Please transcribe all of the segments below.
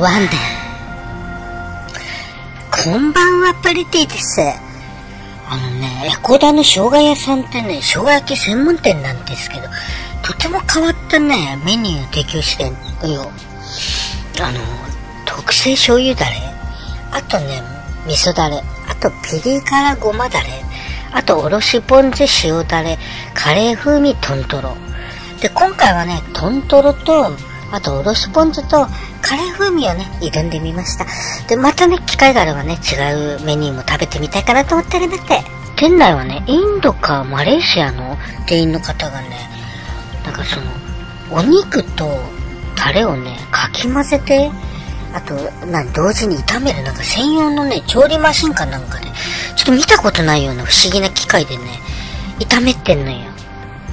ワンダこんばんはパリティです。あのねレコーダーの生姜屋さんってね生姜焼き専門店なんですけどとても変わったねメニューを提供してんのよ。あの特製醤油だれあとね味噌だれあとピリ辛ごまだれあとおろしポン酢塩だれカレー風味トントロ。で今回はねトントロとあとおろしポン酢とカレー風味をね挑んでみました。でまたね機会があればね違うメニューも食べてみたいかなと思ってるんだって。店内はねインドかマレーシアの店員の方がねなんかそのお肉とタレをねかき混ぜてあとな同時に炒めるなんか専用のね調理マシンかなんかで、ちょっと見たことないような不思議な機械でね炒めてんのよ。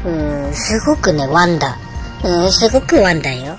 うんすごくねワンダうんすごくワンダよ。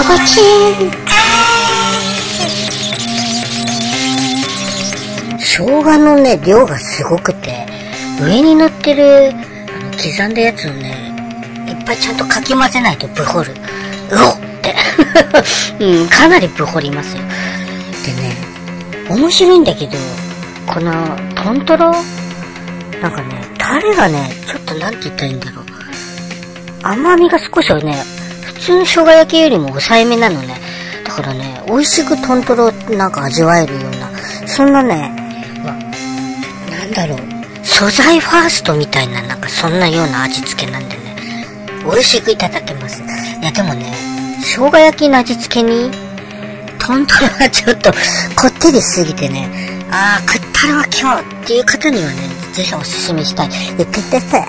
おちん生姜のね量がすごくて上に乗ってる刻んだやつをねいっぱいちゃんとかき混ぜないとブホる。うおって。うんかなりブホりますよ。でね面白いんだけどこのトントロ？なんかねタレがねちょっとなんて言ったらいいんだろう。甘みが少しね通の生姜焼きよりも抑えめなのね。だからね美味しくトントロなんか味わえるようなそんなねなんだろう。素材ファーストみたいななんかそんなような味付けなんでね。美味しくいただけます。いやでもね生姜焼きの味付けにトントロはちょっとこってりすぎてねああ食ったるわ今日っていう方にはねぜひおすすめしたい。言ってくださ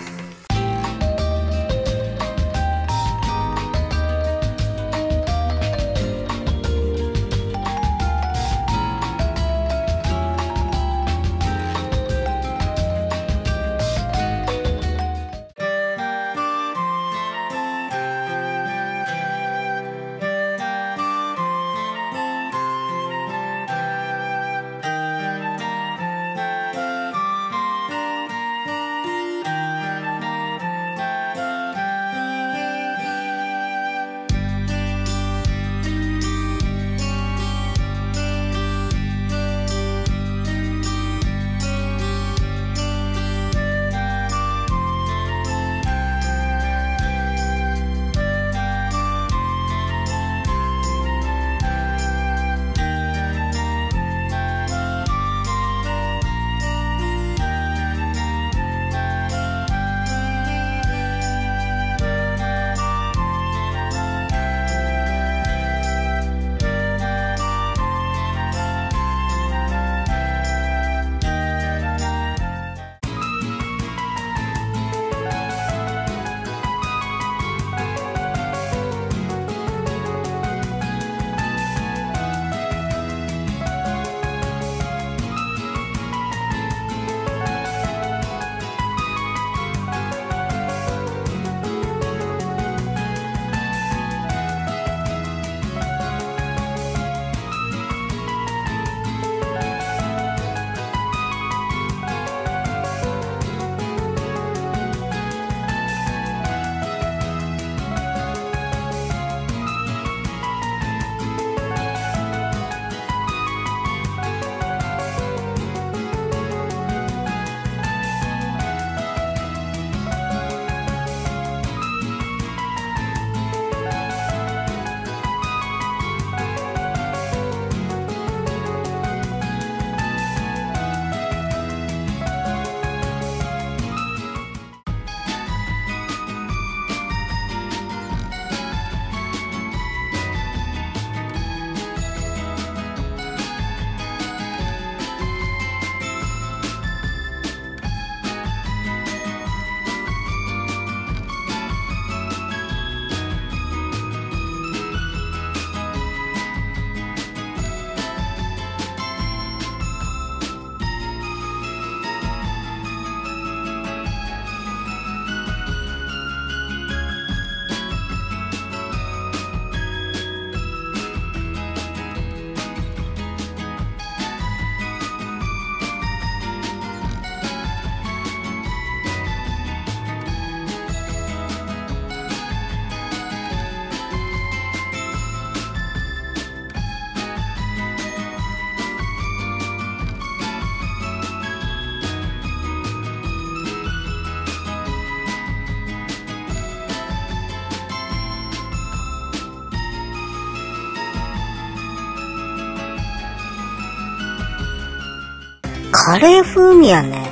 カレー風味はね、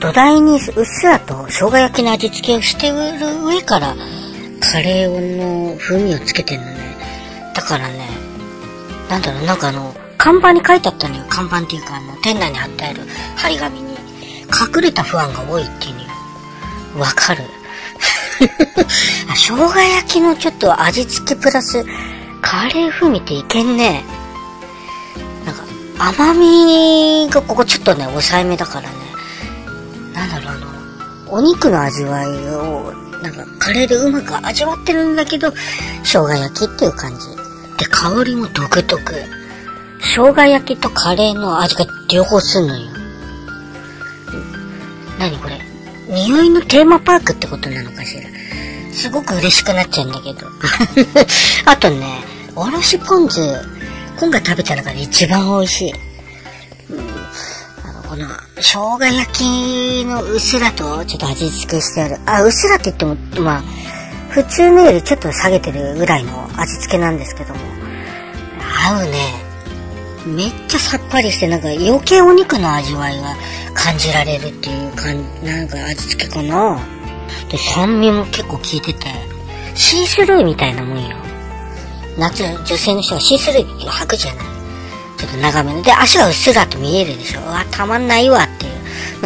土台にうっすらと生姜焼きの味付けをしてる上から、カレーの風味をつけてんのね。だからね、なんだろう、なんかあの、看板に書いてあったのよ。看板っていうか、あの、店内に貼ってある張り紙に、隠れた不安が多いっていうのよわかる？生姜焼きのちょっと味付けプラス、カレー風味っていけんね。甘みがここちょっとね、抑えめだからね。なんだろう、あの、お肉の味わいを、なんか、カレーでうまく味わってるんだけど、生姜焼きっていう感じ。で、香りも独特。生姜焼きとカレーの味が両方すんのよ。何これ？匂いのテーマパークってことなのかしら。すごく嬉しくなっちゃうんだけど。あとね、おろしポン酢、今回食べた中で一番美味しい。この、生姜焼きのうっすらとちょっと味付けしてある。あ、うっすらって言っても、まあ、普通のよりちょっと下げてるぐらいの味付けなんですけども。合うね。めっちゃさっぱりしてなんか余計お肉の味わいが感じられるっていうかんなんか味付けかなで酸味も結構効いててシースルーみたいなもんよ夏女性の人はシースルー履くじゃない。ちょっと長めの。で足がうっすらと見えるでしょ。うわたまんないわってい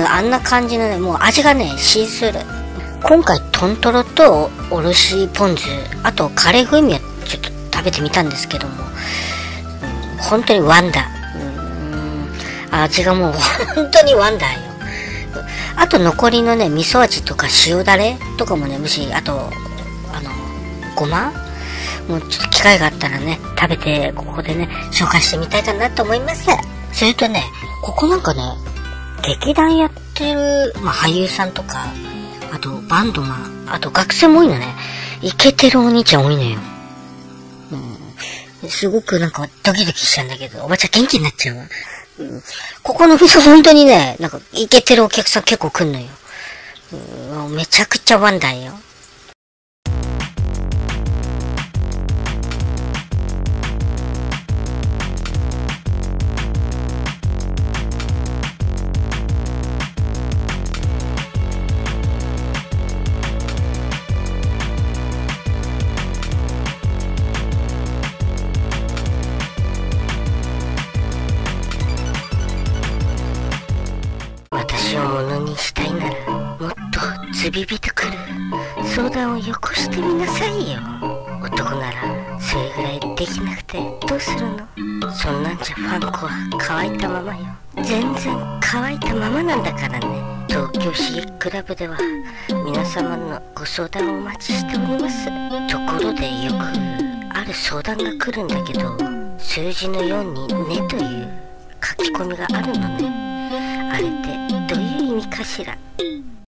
う。あんな感じのねもう味がねシースルー。今回トントロとおろしポン酢。あとカレー風味はちょっと食べてみたんですけども。本当にワンダー。うん、味がもう本当にワンダーよ。あと残りのね、味噌味とか塩だれとかもね、むし、あと、あの、ごまもうちょっと機会があったらね、食べて、ここでね、紹介してみたいかなと思います。それとね、ここなんかね、劇団やってる、まあ、俳優さんとか、あとバンドマン、あと学生も多いのね。イケてるお兄ちゃん多いのよ。うんすごくなんかドキドキしちゃうんだけど、おばちゃん元気になっちゃうわ。うん、ここの店本当にね、なんかイケてるお客さん結構来んのよ。うん、めちゃくちゃワンダーよ。つびびとくる。相談をよこしてみなさいよ。男ならそれぐらいできなくてどうするの？そんなんじゃファンコは乾いたままよ。全然乾いたままなんだからね。東京刺激クラブでは皆様のご相談をお待ちしております。ところでよくある相談が来るんだけど数字の4に「ね」という書き込みがあるのね。あれってどういう意味かしら？